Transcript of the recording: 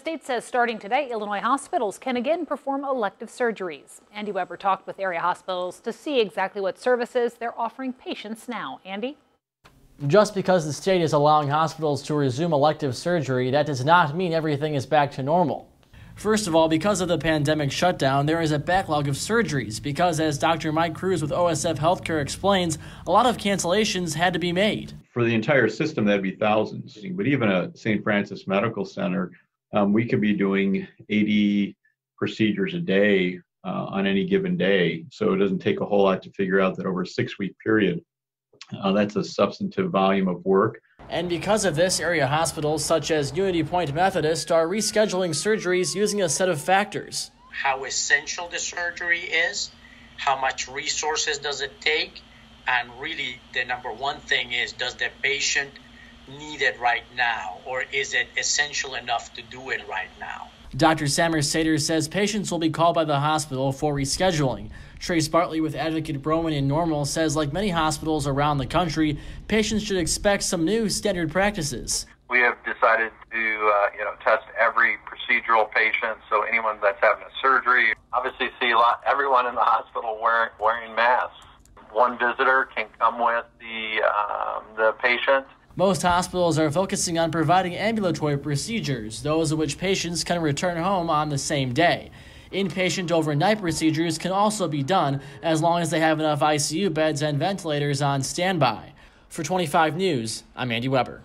The state says starting today, Illinois hospitals can again perform elective surgeries. Andy Weber talked with area hospitals to see exactly what services they're offering patients now. Andy? Just because the state is allowing hospitals to resume elective surgery, that does not mean everything is back to normal. First of all, because of the pandemic shutdown, there is a backlog of surgeries because, as Dr. Mike Cruz with OSF Healthcare explains, a lot of cancellations had to be made. For the entire system, that'd be thousands. But even at St. Francis Medical Center, um, we could be doing 80 procedures a day uh, on any given day. So it doesn't take a whole lot to figure out that over a six week period, uh, that's a substantive volume of work. And because of this, area hospitals such as UnityPoint Methodist are rescheduling surgeries using a set of factors. How essential the surgery is, how much resources does it take, and really the number one thing is does the patient needed right now, or is it essential enough to do it right now? Dr. Sammer Sater says patients will be called by the hospital for rescheduling. Trace Bartley with Advocate BroMenn in Normal says, like many hospitals around the country, patients should expect some new standard practices. We have decided to, uh, you know, test every procedural patient. So anyone that's having a surgery, obviously see a lot, everyone in the hospital wearing wearing masks. One visitor can come with the um, the patient most hospitals are focusing on providing ambulatory procedures, those of which patients can return home on the same day. Inpatient overnight procedures can also be done as long as they have enough ICU beds and ventilators on standby. For 25 News, I'm Andy Weber.